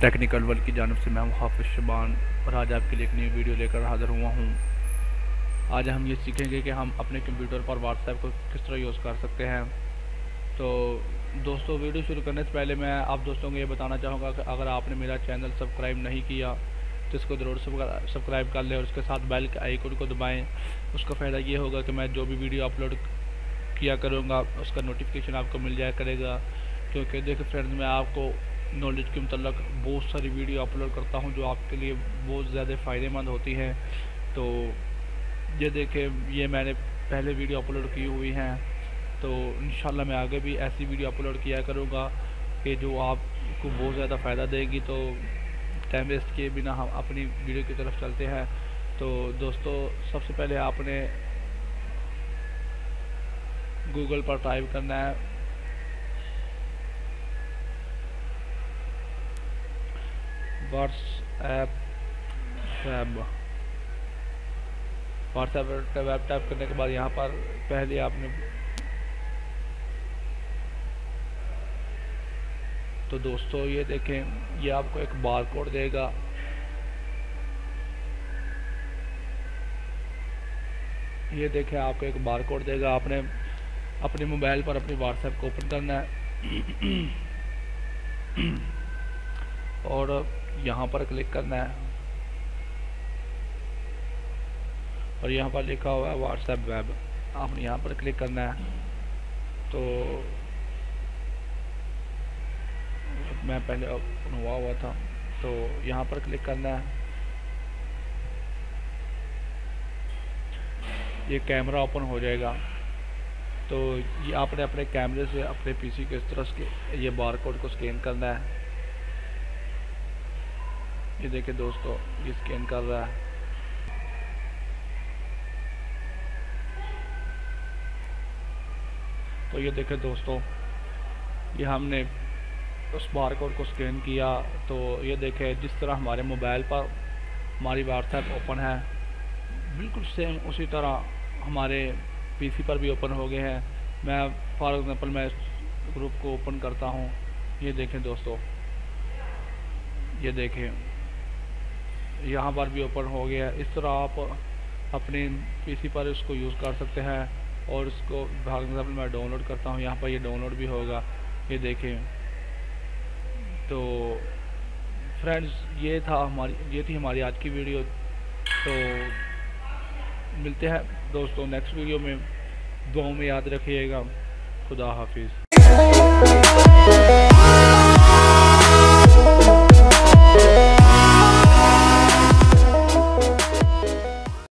Technical world की जानब से मैं हाफिज़ शबान और आज आपके लिए एक नई वीडियो लेकर हाज़िर हुआ हूँ। आज हम ये सीखेंगे कि हम अपने कंप्यूटर पर व्हाट्सएप को किस तरह यूज़ कर सकते हैं। तो दोस्तों, वीडियो शुरू करने से पहले मैं आप दोस्तों को ये बताना चाहूँगा कि अगर आपने मेरा चैनल सब्सक्राइब नहीं किया तो इसको ज़रूर सब्सक्राइब कर लें और उसके साथ बेल के आइकन को दबाएँ। उसका फ़ायदा ये होगा कि मैं जो भी वीडियो अपलोड किया करूँगा, उसका नोटिफिकेशन आपको मिल जाया करेगा। क्योंकि देखिए फ्रेंड्स मैं आपको नॉलेज के मतलब बहुत सारी वीडियो अपलोड करता हूँ जो आपके लिए बहुत ज़्यादा फ़ायदेमंद होती है। तो ये देखें, ये मैंने पहले वीडियो अपलोड की हुई हैं। तो इन मैं आगे भी ऐसी वीडियो अपलोड किया करूँगा कि जो आपको बहुत ज़्यादा फ़ायदा देगी। तो टाइम वेस्ट किए बिना हम अपनी वीडियो की तरफ़ चलते हैं। तो दोस्तों, सबसे पहले आपने गूगल पर टाइप करना है। WhatsApp web WhatsApp web type करने के बाद यहाँ पर पहले आपने तो दोस्तों ये देखें, ये आपको एक बार कोड देगा। ये देखें, आपको एक बार कोड देगा। आपने अपने मोबाइल पर अपने व्हाट्सएप को ओपन करना है। और यहाँ पर क्लिक करना है। और यहाँ पर लिखा हुआ है व्हाट्सएप वेब आपने यहाँ पर क्लिक करना है। तो मैं पहले हुआ हुआ था। तो यहाँ पर क्लिक करना है। ये कैमरा ओपन हो जाएगा। तो ये आपने अपने कैमरे से अपने पीसी के इस तरह ये बार कोड को स्कैन करना है। ये देखिए दोस्तों, ये स्कैन कर रहा है। तो ये देखें दोस्तों, ये हमने उस बार कोड को स्कैन किया। तो ये देखे जिस तरह हमारे मोबाइल पर हमारी व्हाट्सएप ओपन है, बिल्कुल सेम उसी तरह हमारे पीसी पर भी ओपन हो गए हैं। मैं फॉर एग्ज़ाम्पल मैं ग्रुप को ओपन करता हूँ। ये देखें दोस्तों, ये देखें यहाँ पर भी ओपन हो गया इस तरह आप अपने पीसी पर इसको यूज़ कर सकते हैं और इसको भाग मैं डाउनलोड करता हूँ। यहाँ पर ये डाउनलोड भी होगा। ये देखें। तो फ्रेंड्स ये था हमारी, ये थी हमारी आज की वीडियो तो मिलते हैं दोस्तों नेक्स्ट वीडियो में। दुआओं में याद रखिएगा। खुदा हाफिज़।